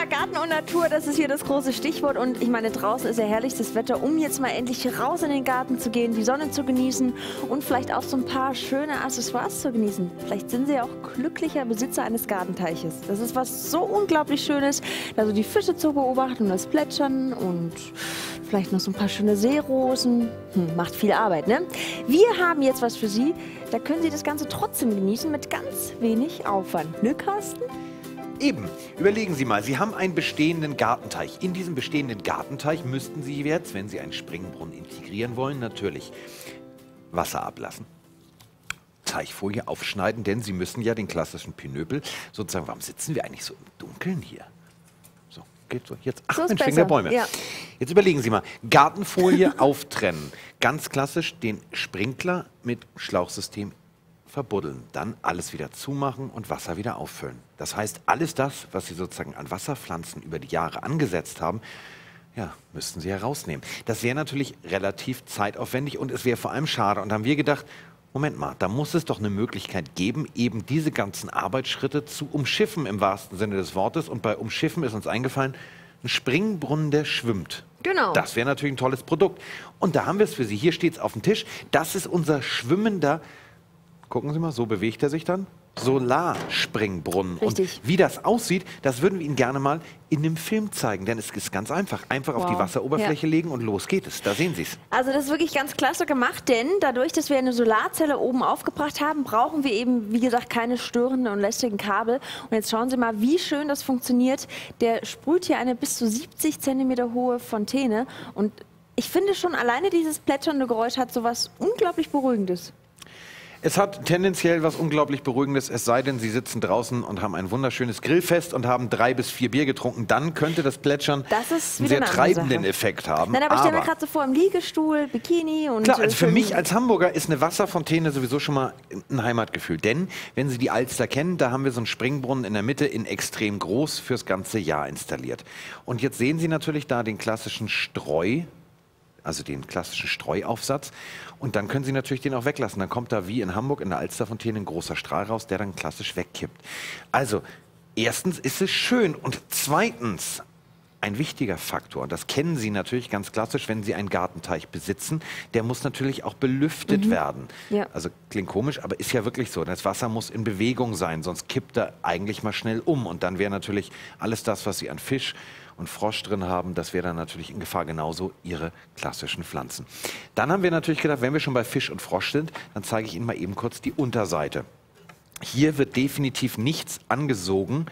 Ja, Garten und Natur, das ist hier das große Stichwort. Und ich meine, draußen ist ja herrlichstes Wetter, um jetzt mal endlich raus in den Garten zu gehen, die Sonne zu genießen und vielleicht auch so ein paar schöne Accessoires zu genießen. Vielleicht sind Sie ja auch glücklicher Besitzer eines Gartenteiches. Das ist was so unglaublich Schönes, also die Fische zu beobachten und das Plätschern und vielleicht noch so ein paar schöne Seerosen. Hm, macht viel Arbeit, ne? Wir haben jetzt was für Sie. Da können Sie das Ganze trotzdem genießen mit ganz wenig Aufwand. Ne, Carsten? Eben. Überlegen Sie mal, Sie haben einen bestehenden Gartenteich. In diesem bestehenden Gartenteich müssten Sie jetzt, wenn Sie einen Springbrunnen integrieren wollen, natürlich Wasser ablassen. Teichfolie aufschneiden, denn Sie müssen ja den klassischen Pinöpel sozusagen, warum sitzen wir eigentlich so im Dunkeln hier? So, geht so. Jetzt, ach, So Mensch, wegen der Bäume. ja. Jetzt überlegen Sie mal, Gartenfolie auftrennen. Ganz klassisch den Sprinkler mit Schlauchsystem verbuddeln, dann alles wieder zumachen und Wasser wieder auffüllen. Das heißt, alles das, was Sie sozusagen an Wasserpflanzen über die Jahre angesetzt haben, ja, müssten Sie herausnehmen. Das wäre natürlich relativ zeitaufwendig und es wäre vor allem schade. Und da haben wir gedacht, Moment mal, da muss es doch eine Möglichkeit geben, eben diese ganzen Arbeitsschritte zu umschiffen im wahrsten Sinne des Wortes. Und bei Umschiffen ist uns eingefallen, ein Springbrunnen, der schwimmt. Genau. Das wäre natürlich ein tolles Produkt. Und da haben wir es für Sie. Hier steht es auf dem Tisch. Das ist unser schwimmender, gucken Sie mal, so bewegt er sich dann. Solarspringbrunnen. Richtig. Und wie das aussieht, das würden wir Ihnen gerne mal in einem Film zeigen. Denn es ist ganz einfach. Einfach auf die Wow. Wasseroberfläche legen und los geht es. Da sehen Sie es. Also das ist wirklich ganz klasse gemacht, denn dadurch, dass wir eine Solarzelle oben aufgebracht haben, brauchen wir eben, wie gesagt, keine störenden und lästigen Kabel. Und jetzt schauen Sie mal, wie schön das funktioniert. Der sprüht hier eine bis zu 70 Zentimeter hohe Fontäne und ich finde schon, alleine dieses plätschernde Geräusch hat sowas unglaublich Beruhigendes. Es hat tendenziell was unglaublich Beruhigendes, es sei denn, Sie sitzen draußen und haben ein wunderschönes Grillfest und haben drei bis vier Bier getrunken. Dann könnte das Plätschern Das ist einen sehr treibenden Sache. Effekt haben. Nein, aber ich stelle mir gerade so vor, im Liegestuhl, Bikini und... Klar, äh, also für schön- mich als Hamburger ist eine Wasserfontäne sowieso schon mal ein Heimatgefühl. Denn, wenn Sie die Alster kennen, da haben wir so einen Springbrunnen in der Mitte in extrem groß fürs ganze Jahr installiert. Und jetzt sehen Sie natürlich da den klassischen Streu, also den klassischen Streuaufsatz. Und dann können Sie natürlich den auch weglassen. Dann kommt da wie in Hamburg in der Alsterfontäne ein großer Strahl raus, der dann klassisch wegkippt. Also, erstens ist es schön und zweitens ein wichtiger Faktor, und das kennen Sie natürlich ganz klassisch, wenn Sie einen Gartenteich besitzen, der muss natürlich auch belüftet werden. Ja. Also klingt komisch, aber ist ja wirklich so. Das Wasser muss in Bewegung sein, sonst kippt er eigentlich mal schnell um. Und dann wäre natürlich alles das, was Sie an Fisch und Frosch drin haben, das wäre dann natürlich in Gefahr, genauso Ihre klassischen Pflanzen. Dann haben wir natürlich gedacht, wenn wir schon bei Fisch und Frosch sind, dann zeige ich Ihnen mal eben kurz die Unterseite. Hier wird definitiv nichts angesogen,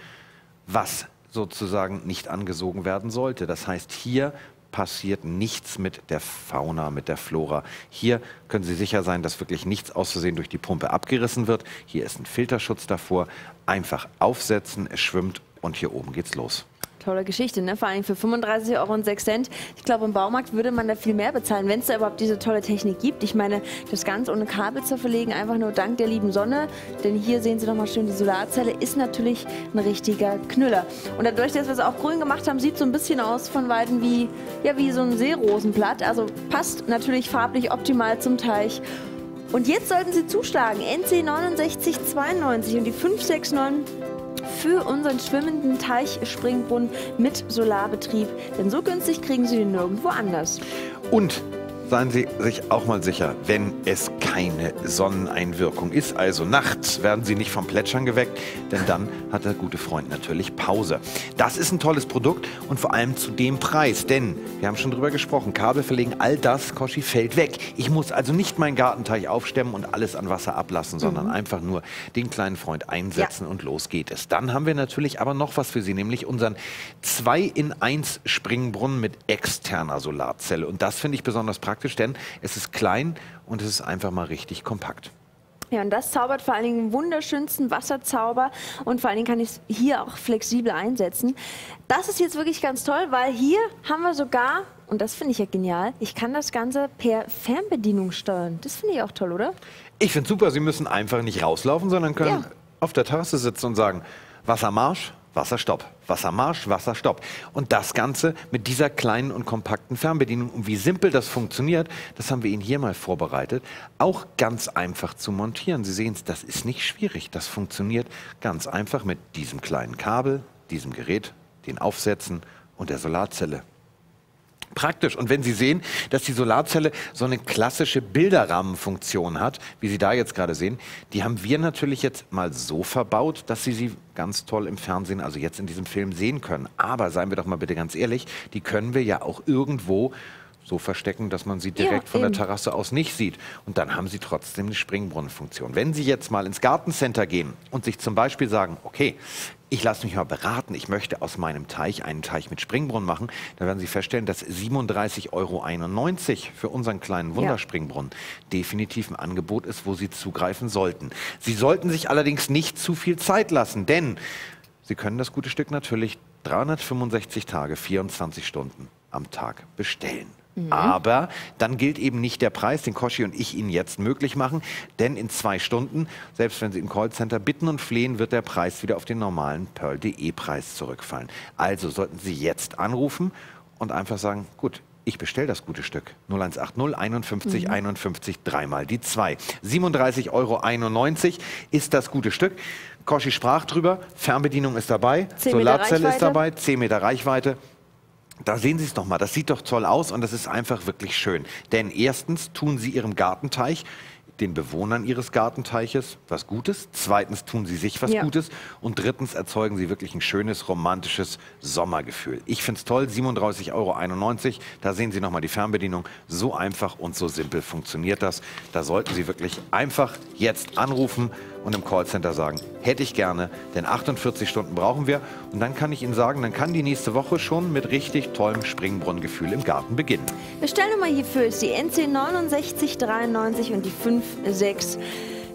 was sozusagen nicht angesogen werden sollte. Das heißt, hier passiert nichts mit der Fauna, mit der Flora. Hier können Sie sicher sein, dass wirklich nichts aus Versehen durch die Pumpe abgerissen wird. Hier ist ein Filterschutz davor. Einfach aufsetzen, es schwimmt und hier oben geht's los. Tolle Geschichte, ne? Vor allem für 35 Euro und 6 Cent. Ich glaube, im Baumarkt würde man da viel mehr bezahlen, wenn es da überhaupt diese tolle Technik gibt. Ich meine, das Ganze ohne Kabel zu verlegen, einfach nur dank der lieben Sonne. Denn hier sehen Sie noch mal schön, die Solarzelle ist natürlich ein richtiger Knüller. Und dadurch, dass wir es auch grün gemacht haben, sieht so ein bisschen aus von Weitem wie, ja, wie so ein Seerosenblatt. Also passt natürlich farblich optimal zum Teich. Und jetzt sollten Sie zuschlagen. NC 6992 und die 569 für unseren schwimmenden Teichspringbrunnen mit Solarbetrieb. Denn so günstig kriegen Sie den nirgendwo anders. Und seien Sie sich auch mal sicher, wenn es keine Sonneneinwirkung ist, also nachts, werden Sie nicht vom Plätschern geweckt, denn dann hat der gute Freund natürlich Pause. Das ist ein tolles Produkt und vor allem zu dem Preis, denn wir haben schon drüber gesprochen, Kabel verlegen, all das, Koschi, fällt weg. Ich muss also nicht meinen Gartenteich aufstemmen und alles an Wasser ablassen, sondern einfach nur den kleinen Freund einsetzen und los geht es. Dann haben wir natürlich aber noch was für Sie, nämlich unseren 2 in 1 Springbrunnen mit externer Solarzelle. Und das finde ich besonders praktisch, denn es ist klein und es ist einfach mal richtig kompakt. Ja, und das zaubert vor allen Dingen den wunderschönsten Wasserzauber und vor allen Dingen kann ich es hier auch flexibel einsetzen. Das ist jetzt wirklich ganz toll, weil hier haben wir sogar, und das finde ich ja genial, ich kann das Ganze per Fernbedienung steuern. Das finde ich auch toll, oder? Ich finde super, Sie müssen einfach nicht rauslaufen, sondern können Ja. auf der Terrasse sitzen und sagen, Wassermarsch, Wasserstopp, Wassermarsch, Wasserstopp. Und das Ganze mit dieser kleinen und kompakten Fernbedienung. Und wie simpel das funktioniert, das haben wir Ihnen hier mal vorbereitet. Auch ganz einfach zu montieren. Sie sehen es, das ist nicht schwierig. Das funktioniert ganz einfach mit diesem kleinen Kabel, diesem Gerät, den Aufsätzen und der Solarzelle praktisch. Und wenn Sie sehen, dass die Solarzelle so eine klassische Bilderrahmenfunktion hat, wie Sie da jetzt gerade sehen, die haben wir natürlich jetzt mal so verbaut, dass Sie sie ganz toll im Fernsehen, also jetzt in diesem Film sehen können. Aber seien wir doch mal bitte ganz ehrlich, die können wir ja auch irgendwo so verstecken, dass man sie direkt ja, von der Terrasse aus nicht sieht. Und dann haben sie trotzdem eine Springbrunnenfunktion. Wenn Sie jetzt mal ins Gartencenter gehen und sich zum Beispiel sagen, okay, ich lasse mich mal beraten, ich möchte aus meinem Teich einen Teich mit Springbrunnen machen, dann werden Sie feststellen, dass 37,91 Euro für unseren kleinen Wunderspringbrunnen ja. definitiv ein Angebot ist, wo Sie zugreifen sollten. Sie sollten sich allerdings nicht zu viel Zeit lassen, denn Sie können das gute Stück natürlich 365 Tage, 24 Stunden am Tag bestellen. Mhm. Aber dann gilt eben nicht der Preis, den Koshi und ich Ihnen jetzt möglich machen, denn in zwei Stunden, selbst wenn Sie im Callcenter bitten und flehen, wird der Preis wieder auf den normalen Pearl.de-Preis zurückfallen. Also sollten Sie jetzt anrufen und einfach sagen, gut, ich bestelle das gute Stück. 0180 51 mhm. 51 dreimal die 2. 37,91 Euro ist das gute Stück. Koshi sprach drüber, Fernbedienung ist dabei, Solarzelle ist dabei, 10 Meter Reichweite. Da sehen Sie es doch mal, das sieht doch toll aus und das ist einfach wirklich schön. Denn erstens tun Sie Ihrem Gartenteich den Bewohnern ihres Gartenteiches was Gutes. Zweitens tun sie sich was ja. Gutes. Und drittens erzeugen sie wirklich ein schönes, romantisches Sommergefühl. Ich finde es toll, 37,91 Euro. Da sehen Sie nochmal die Fernbedienung. So einfach und so simpel funktioniert das. Da sollten Sie wirklich einfach jetzt anrufen und im Callcenter sagen, hätte ich gerne, denn 48 Stunden brauchen wir. Und dann kann ich Ihnen sagen, dann kann die nächste Woche schon mit richtig tollem Springbrunnengefühl im Garten beginnen. Bestellnummer hierfür ist die NC 6993 und die 569.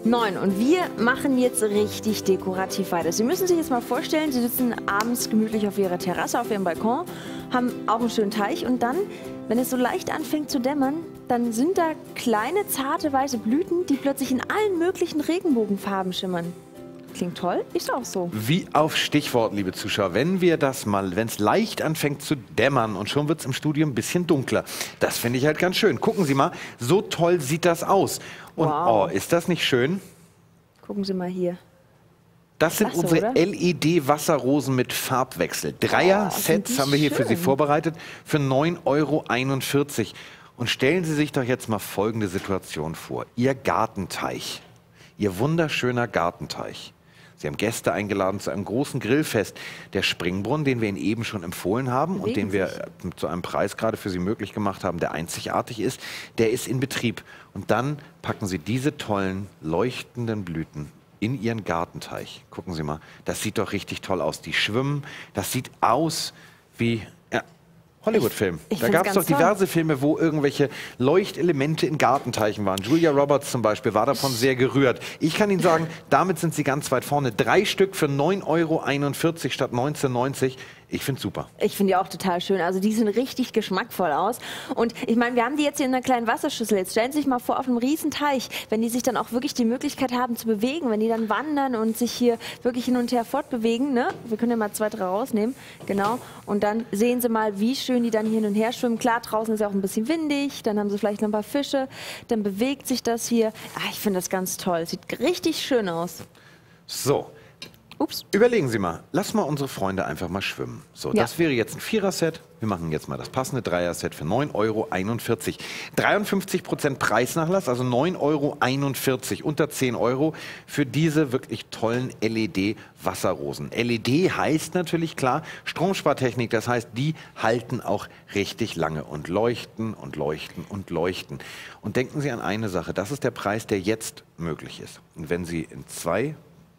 Und wir machen jetzt richtig dekorativ weiter. Sie müssen sich jetzt mal vorstellen, Sie sitzen abends gemütlich auf Ihrer Terrasse, auf Ihrem Balkon, haben auch einen schönen Teich und dann, wenn es so leicht anfängt zu dämmern, dann sind da kleine, zarte, weiße Blüten, die plötzlich in allen möglichen Regenbogenfarben schimmern. Klingt toll, ist auch so. Wie auf Stichwort, liebe Zuschauer, wenn wir das mal, wenn es leicht anfängt zu dämmern und schon wird es im Studio ein bisschen dunkler. Das finde ich halt ganz schön. Gucken Sie mal, so toll sieht das aus. Und wow. oh, ist das nicht schön? Gucken Sie mal hier. Das sind Klasse, unsere LED-Wasserrosen mit Farbwechsel. Dreier-Sets oh, haben wir hier schön. für Sie vorbereitet für 9,41 Euro. Und stellen Sie sich doch jetzt mal folgende Situation vor. Ihr Gartenteich, Ihr wunderschöner Gartenteich. Sie haben Gäste eingeladen zu einem großen Grillfest. Der Springbrunnen, den wir Ihnen eben schon empfohlen haben und den wir äh, zu einem Preis gerade für Sie möglich gemacht haben, der einzigartig ist, der ist in Betrieb. Und dann packen Sie diese tollen, leuchtenden Blüten in Ihren Gartenteich. Gucken Sie mal, das sieht doch richtig toll aus. Die schwimmen, das sieht aus wie Hollywood-Film. Da gab es doch diverse toll. Filme, wo irgendwelche Leuchtelemente in Gartenteichen waren. Julia Roberts zum Beispiel war davon sehr gerührt. Ich kann Ihnen sagen, damit sind Sie ganz weit vorne. Drei Stück für 9,41 Euro statt 19,90. Ich finde super. Ich finde die auch total schön. Also die sehen richtig geschmackvoll aus. Und ich meine, wir haben die jetzt hier in einer kleinen Wasserschüssel. Jetzt stellen Sie sich mal vor, auf einem riesen Teich, wenn die sich dann auch wirklich die Möglichkeit haben zu bewegen, wenn die dann wandern und sich hier wirklich hin und her fortbewegen. Ne? Wir können ja mal zwei, drei rausnehmen. Genau. Und dann sehen Sie mal, wie schön die dann hin und her schwimmen. Klar, draußen ist ja auch ein bisschen windig. Dann haben Sie vielleicht noch ein paar Fische. Dann bewegt sich das hier. Ah, ich finde das ganz toll. Sieht richtig schön aus. So, Ups. Überlegen Sie mal, lass mal unsere Freunde einfach mal schwimmen. So, ja. das wäre jetzt ein Vierer-Set. Wir machen jetzt mal das passende Dreier-Set für 9,41 Euro. 53 Prozent Preisnachlass, also 9,41 Euro, unter 10 Euro für diese wirklich tollen LED-Wasserrosen. LED heißt natürlich klar Stromspartechnik, das heißt, die halten auch richtig lange und leuchten und leuchten und leuchten. Und denken Sie an eine Sache, das ist der Preis, der jetzt möglich ist. Und wenn Sie in zwei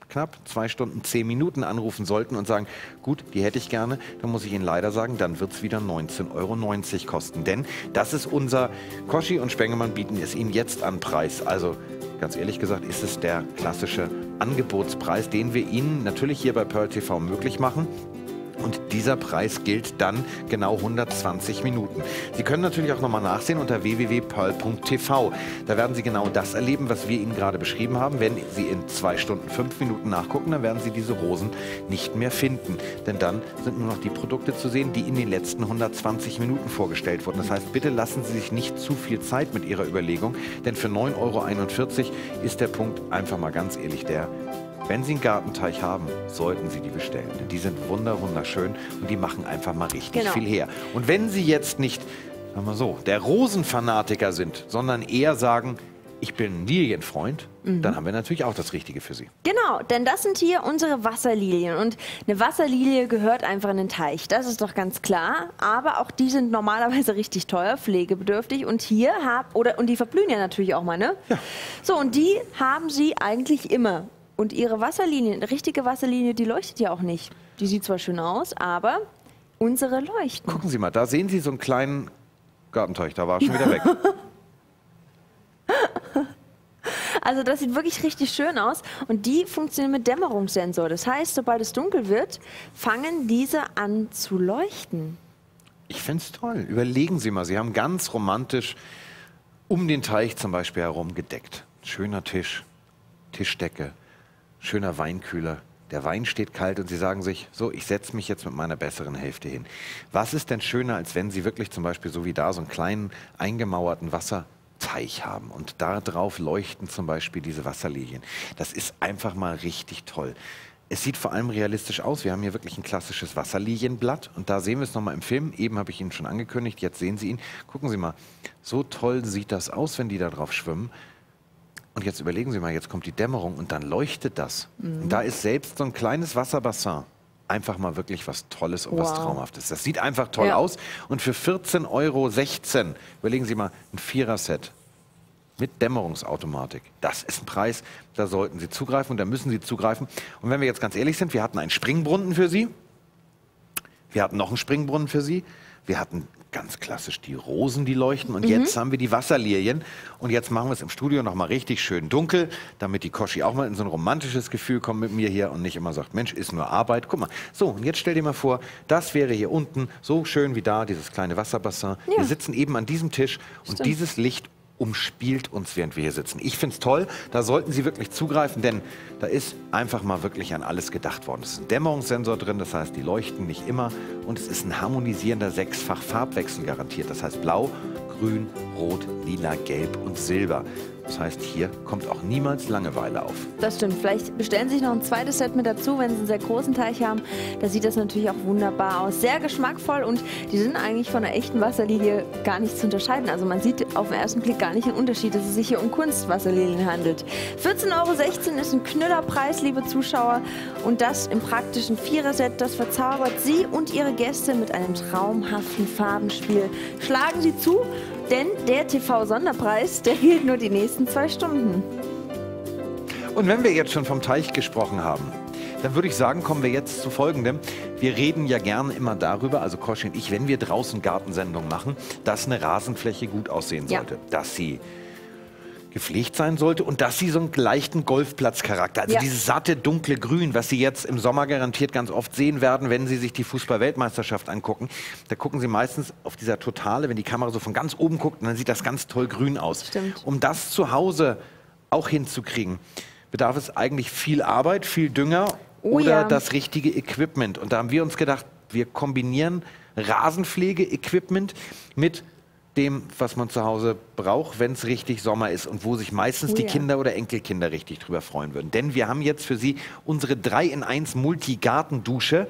knapp zwei Stunden, zehn Minuten anrufen sollten und sagen, gut, die hätte ich gerne, dann muss ich Ihnen leider sagen, dann wird es wieder 19,90 Euro kosten. Denn das ist unser, Koschi und Spengemann bieten es Ihnen jetzt an Preis. Also ganz ehrlich gesagt ist es der klassische Angebotspreis, den wir Ihnen natürlich hier bei Pearl TV möglich machen. Und dieser Preis gilt dann genau 120 Minuten. Sie können natürlich auch nochmal nachsehen unter www.pearl.tv. Da werden Sie genau das erleben, was wir Ihnen gerade beschrieben haben. Wenn Sie in zwei Stunden fünf Minuten nachgucken, dann werden Sie diese Rosen nicht mehr finden. Denn dann sind nur noch die Produkte zu sehen, die in den letzten 120 Minuten vorgestellt wurden. Das heißt, bitte lassen Sie sich nicht zu viel Zeit mit Ihrer Überlegung, denn für 9,41 Euro ist der Punkt einfach mal ganz ehrlich der, wenn Sie einen Gartenteich haben, sollten Sie die bestellen. Denn die sind wunder, wunderschön und die machen einfach mal richtig Genau. viel her. Und wenn Sie jetzt nicht, sagen wir so, der Rosenfanatiker sind, sondern eher sagen, ich bin ein Lilienfreund, Mhm. dann haben wir natürlich auch das Richtige für Sie. Genau, denn das sind hier unsere Wasserlilien. Und eine Wasserlilie gehört einfach in den Teich. Das ist doch ganz klar. Aber auch die sind normalerweise richtig teuer, pflegebedürftig. Und hier haben, oder, und die verblühen ja natürlich auch mal, ne? Ja. So, und die haben sie eigentlich immer. Und ihre Wasserlinie, eine richtige Wasserlinie, die leuchtet ja auch nicht. Die sieht zwar schön aus, aber unsere leuchten. Gucken Sie mal, da sehen Sie so einen kleinen Gartenteich, da war er schon wieder weg. Also das sieht wirklich richtig schön aus und die funktionieren mit Dämmerungssensor. Das heißt, sobald es dunkel wird, fangen diese an zu leuchten. Ich finde es toll. Überlegen Sie mal, Sie haben ganz romantisch um den Teich zum Beispiel herum gedeckt. Schöner Tisch, Tischdecke, schöner Weinkühler. Der Wein steht kalt und Sie sagen sich, so, ich setze mich jetzt mit meiner besseren Hälfte hin. Was ist denn schöner, als wenn Sie wirklich zum Beispiel so wie da so einen kleinen eingemauerten Wasserteich haben und da drauf leuchten zum Beispiel diese Wasserlilien. Das ist einfach mal richtig toll. Es sieht vor allem realistisch aus. Wir haben hier wirklich ein klassisches Wasserlilienblatt und da sehen wir es nochmal im Film. Eben habe ich Ihnen schon angekündigt, jetzt sehen Sie ihn. Gucken Sie mal, so toll sieht das aus, wenn die da drauf schwimmen. Und jetzt überlegen Sie mal, jetzt kommt die Dämmerung und dann leuchtet das. Und da ist selbst so ein kleines Wasserbassin einfach mal wirklich was Tolles und was Wow. Traumhaftes. Das sieht einfach toll Ja. aus. Und für 14,16 Euro, überlegen Sie mal, ein Vierer-Set mit Dämmerungsautomatik. Das ist ein Preis, da sollten Sie zugreifen und da müssen Sie zugreifen. Und wenn wir jetzt ganz ehrlich sind, wir hatten einen Springbrunnen für Sie. Wir hatten noch einen Springbrunnen für Sie. Wir hatten ganz klassisch die Rosen, die leuchten. Und jetzt haben wir die Wasserlilien. Und jetzt machen wir es im Studio noch mal richtig schön dunkel, damit die Koschi auch mal in so ein romantisches Gefühl kommt mit mir hier und nicht immer sagt, Mensch, ist nur Arbeit. Guck mal. So, und jetzt stell dir mal vor, das wäre hier unten so schön wie da, dieses kleine Wasserbassin. Ja. Wir sitzen eben an diesem Tisch und Stimmt. dieses Licht umspielt uns, während wir hier sitzen. Ich finde es toll, da sollten Sie wirklich zugreifen, denn da ist einfach mal wirklich an alles gedacht worden. Es ist ein Dämmerungssensor drin, das heißt, die leuchten nicht immer und es ist ein harmonisierender sechsfach Farbwechsel garantiert. Das heißt blau, grün, rot, lila, gelb und silber. Das heißt, hier kommt auch niemals Langeweile auf. Das stimmt. Vielleicht bestellen Sie sich noch ein zweites Set mit dazu, wenn Sie einen sehr großen Teich haben. Da sieht das natürlich auch wunderbar aus. Sehr geschmackvoll und die sind eigentlich von einer echten Wasserlilie gar nicht zu unterscheiden. Also man sieht auf den ersten Blick gar nicht den Unterschied, dass es sich hier um Kunstwasserlilien handelt. 14,16 Euro ist ein Knüllerpreis, liebe Zuschauer. Und das im praktischen Viererset, das verzaubert Sie und Ihre Gäste mit einem traumhaften Farbenspiel. Schlagen Sie zu, denn der TV-Sonderpreis, der gilt nur die nächsten zwei Stunden. Und wenn wir jetzt schon vom Teich gesprochen haben, dann würde ich sagen, kommen wir jetzt zu Folgendem. Wir reden ja gerne immer darüber, also Koschi und ich, wenn wir draußen Gartensendungen machen, dass eine Rasenfläche gut aussehen Ja. sollte. Dass sie gepflegt sein sollte und dass sie so einen leichten Golfplatzcharakter, also Ja. dieses satte, dunkle Grün, was Sie jetzt im Sommer garantiert ganz oft sehen werden, wenn Sie sich die Fußball-Weltmeisterschaft angucken. Da gucken Sie meistens auf dieser Totale, wenn die Kamera so von ganz oben guckt, dann sieht das ganz toll grün aus. Stimmt. Um das zu Hause auch hinzukriegen, bedarf es eigentlich viel Arbeit, viel Dünger Oh oder ja. das richtige Equipment. Und da haben wir uns gedacht, wir kombinieren Rasenpflege-Equipment mit dem, was man zu Hause braucht, wenn es richtig Sommer ist und wo sich meistens Oh die ja. Kinder oder Enkelkinder richtig drüber freuen würden. Denn wir haben jetzt für Sie unsere 3 in 1 Multigartendusche.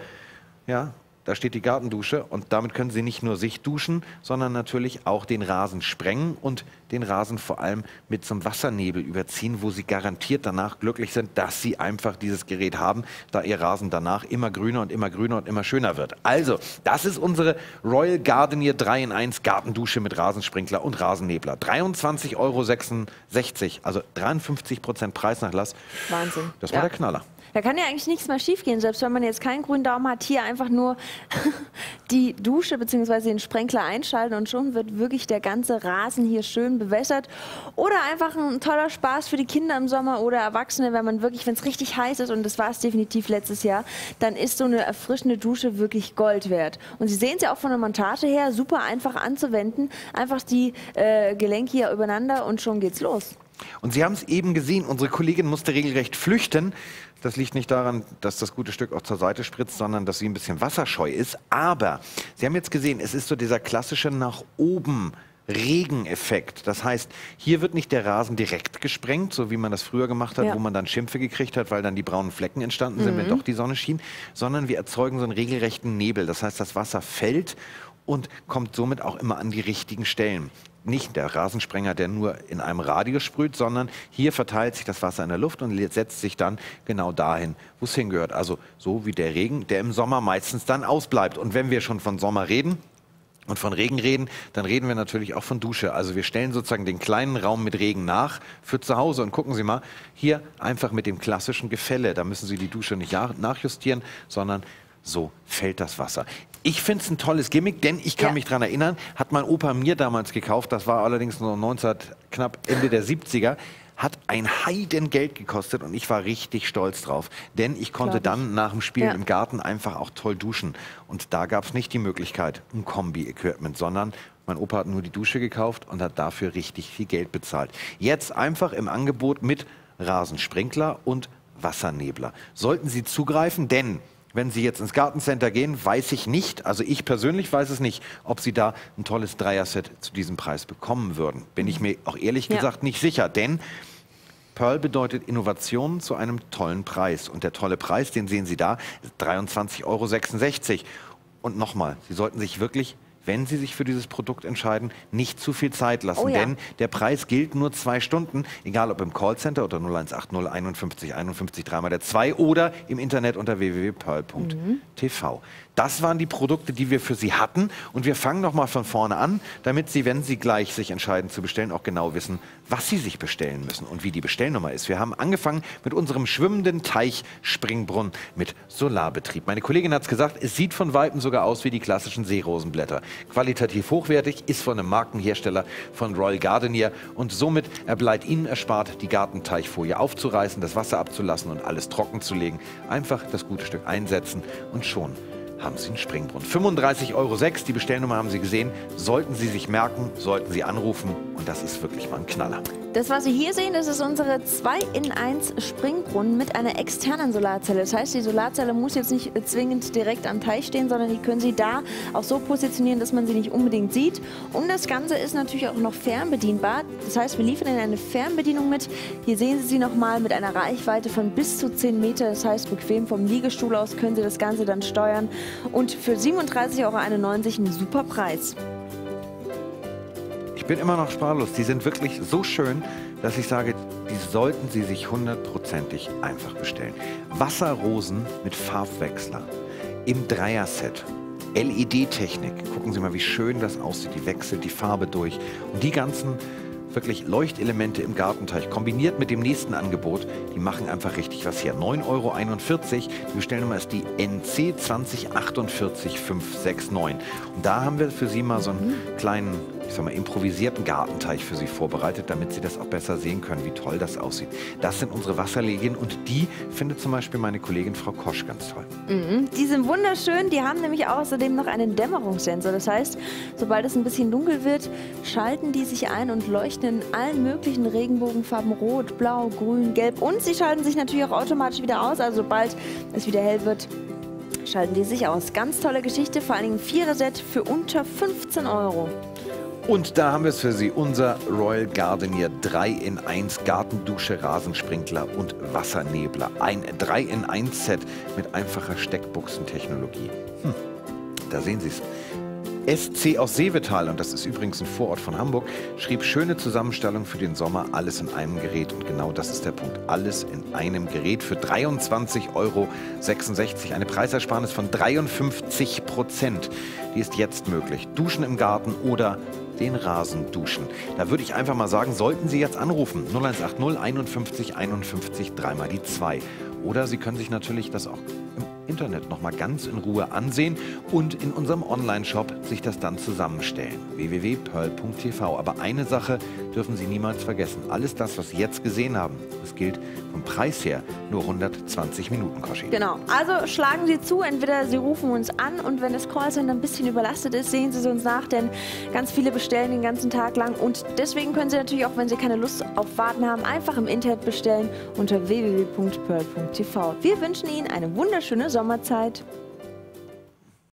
Ja, da steht die Gartendusche und damit können Sie nicht nur sich duschen, sondern natürlich auch den Rasen sprengen und den Rasen vor allem mit so einem Wassernebel überziehen, wo Sie garantiert danach glücklich sind, dass Sie einfach dieses Gerät haben, da Ihr Rasen danach immer grüner und immer grüner und immer schöner wird. Also, das ist unsere Royal Gardenier 3 in 1 Gartendusche mit Rasensprinkler und Rasennebler. 23,66 Euro, also 53 Prozent Preisnachlass. Wahnsinn. Das war Ja. der Knaller. Da kann ja eigentlich nichts mehr schiefgehen, selbst wenn man jetzt keinen grünen Daumen hat. Hier einfach nur die Dusche bzw. den Sprenkler einschalten und schon wird wirklich der ganze Rasen hier schön bewässert. Oder einfach ein toller Spaß für die Kinder im Sommer oder Erwachsene, wenn man wirklich, wenn es richtig heiß ist und das war es definitiv letztes Jahr, dann ist so eine erfrischende Dusche wirklich Gold wert. Und Sie sehen es ja auch von der Montage her, super einfach anzuwenden. Einfach die äh, Gelenke hier übereinander und schon geht's los. Und Sie haben es eben gesehen, unsere Kollegin musste regelrecht flüchten. Das liegt nicht daran, dass das gute Stück auch zur Seite spritzt, sondern dass sie ein bisschen wasserscheu ist. Aber Sie haben jetzt gesehen, es ist so dieser klassische nach oben Regeneffekt. Das heißt, hier wird nicht der Rasen direkt gesprengt, so wie man das früher gemacht hat, Ja. wo man dann Schimpfe gekriegt hat, weil dann die braunen Flecken entstanden sind, wenn doch die Sonne schien, sondern wir erzeugen so einen regelrechten Nebel. Das heißt, das Wasser fällt und kommt somit auch immer an die richtigen Stellen. Nicht der Rasensprenger, der nur in einem Radius sprüht, sondern hier verteilt sich das Wasser in der Luft und setzt sich dann genau dahin, wo es hingehört. Also so wie der Regen, der im Sommer meistens dann ausbleibt. Und wenn wir schon von Sommer reden, und von Regen reden, dann reden wir natürlich auch von Dusche. Also wir stellen sozusagen den kleinen Raum mit Regen nach für zu Hause. Und gucken Sie mal, hier einfach mit dem klassischen Gefälle. Da müssen Sie die Dusche nicht nachjustieren, sondern so fällt das Wasser. Ich finde es ein tolles Gimmick, denn ich kann Ja. mich daran erinnern, hat mein Opa mir damals gekauft, das war allerdings noch 19, knapp Ende der 70er, hat ein Heidengeld gekostet und ich war richtig stolz drauf. Denn ich konnte ich. dann nach dem Spielen Ja. im Garten einfach auch toll duschen. Und da gab es nicht die Möglichkeit, ein Kombi-Equipment, sondern mein Opa hat nur die Dusche gekauft und hat dafür richtig viel Geld bezahlt. Jetzt einfach im Angebot mit Rasensprinkler und Wassernebler. Sollten Sie zugreifen, denn wenn Sie jetzt ins Gartencenter gehen, weiß ich nicht, also ich persönlich weiß es nicht, ob Sie da ein tolles Dreier-Set zu diesem Preis bekommen würden. Bin ich mir auch ehrlich Ja. gesagt nicht sicher, denn Pearl bedeutet Innovation zu einem tollen Preis. Und der tolle Preis, den sehen Sie da, ist 23,66 Euro. Und nochmal, Sie sollten sich wirklich, wenn Sie sich für dieses Produkt entscheiden, nicht zu viel Zeit lassen. Oh ja. Denn der Preis gilt nur zwei Stunden, egal ob im Callcenter oder 0180 51 51 dreimal der 2 oder im Internet unter www.pearl.tv. Das waren die Produkte, die wir für Sie hatten. Und wir fangen nochmal von vorne an, damit Sie, wenn Sie gleich sich entscheiden zu bestellen, auch genau wissen, was Sie sich bestellen müssen und wie die Bestellnummer ist. Wir haben angefangen mit unserem schwimmenden Teich-Springbrunnen mit Solarbetrieb. Meine Kollegin hat es gesagt, es sieht von Weitem sogar aus wie die klassischen Seerosenblätter. Qualitativ hochwertig, ist von einem Markenhersteller von Royal Gardenier und somit erbleibt Ihnen erspart, die Gartenteichfolie aufzureißen, das Wasser abzulassen und alles trocken zu legen. Einfach das gute Stück einsetzen und schon haben Sie einen Springbrunnen. 35,06 Euro, die Bestellnummer haben Sie gesehen. Sollten Sie sich merken, sollten Sie anrufen und das ist wirklich mal ein Knaller. Das, was Sie hier sehen, das ist unsere 2 in 1 Springbrunnen mit einer externen Solarzelle. Das heißt, die Solarzelle muss jetzt nicht zwingend direkt am Teich stehen, sondern die können Sie da auch so positionieren, dass man sie nicht unbedingt sieht. Und das Ganze ist natürlich auch noch fernbedienbar. Das heißt, wir liefern Ihnen eine Fernbedienung mit. Hier sehen Sie sie nochmal mit einer Reichweite von bis zu 10 Meter. Das heißt, bequem vom Liegestuhl aus können Sie das Ganze dann steuern. Und für 37,91 Euro ein super Preis. Ich bin immer noch sprachlos. Die sind wirklich so schön, dass ich sage, die sollten Sie sich hundertprozentig einfach bestellen. Wasserrosen mit Farbwechsler im Dreier-Set. LED-Technik. Gucken Sie mal, wie schön das aussieht. Die wechselt die Farbe durch. Und die ganzen wirklich Leuchtelemente im Gartenteich kombiniert mit dem nächsten Angebot, die machen einfach richtig was her. 9,41 Euro. Die Bestellnummer ist die NC 2044569. Und da haben wir für Sie mal so einen kleinen, ich sag mal, improvisierten Gartenteich für Sie vorbereitet, damit Sie das auch besser sehen können, wie toll das aussieht. Das sind unsere Wasserlegien und die findet zum Beispiel meine Kollegin Frau Kosch ganz toll. Die sind wunderschön. Die haben nämlich außerdem noch einen Dämmerungssensor. Das heißt, sobald es ein bisschen dunkel wird, schalten die sich ein und leuchten in allen möglichen Regenbogenfarben rot, blau, grün, gelb. Und sie schalten sich natürlich auch automatisch wieder aus. Also sobald es wieder hell wird, schalten die sich aus. Ganz tolle Geschichte, vor allen Dingen ein Vierer-Set für unter 15 Euro. Und da haben wir es für Sie, unser Royal Gardenier 3 in 1 Gartendusche, Rasensprinkler und Wassernebler. Ein 3 in 1 Set mit einfacher Steckbuchsentechnologie. Hm, da sehen Sie es. SC aus Seevetal, und das ist übrigens ein Vorort von Hamburg, schrieb schöne Zusammenstellung für den Sommer, alles in einem Gerät. Und genau das ist der Punkt. Alles in einem Gerät für 23,66 Euro. Eine Preisersparnis von 53 Prozent. Die ist jetzt möglich. Duschen im Garten oder den Rasen duschen. Da würde ich einfach mal sagen, sollten Sie jetzt anrufen. 0180 51 51 dreimal die 2. Oder Sie können sich natürlich das auch im Internet nochmal ganz in Ruhe ansehen und in unserem Online-Shop sich das dann zusammenstellen. www.pearl.tv. Aber eine Sache dürfen Sie niemals vergessen. Alles das, was Sie jetzt gesehen haben, das gilt vom Preis her nur 120 Minuten, Koschi. Genau. Also schlagen Sie zu, entweder Sie rufen uns an und wenn das Callcenter ein bisschen überlastet ist, sehen Sie es uns nach, denn ganz viele bestellen den ganzen Tag lang und deswegen können Sie natürlich auch, wenn Sie keine Lust auf Warten haben, einfach im Internet bestellen unter www.pearl.tv. Wir wünschen Ihnen eine wunderschöne Sommerzeit.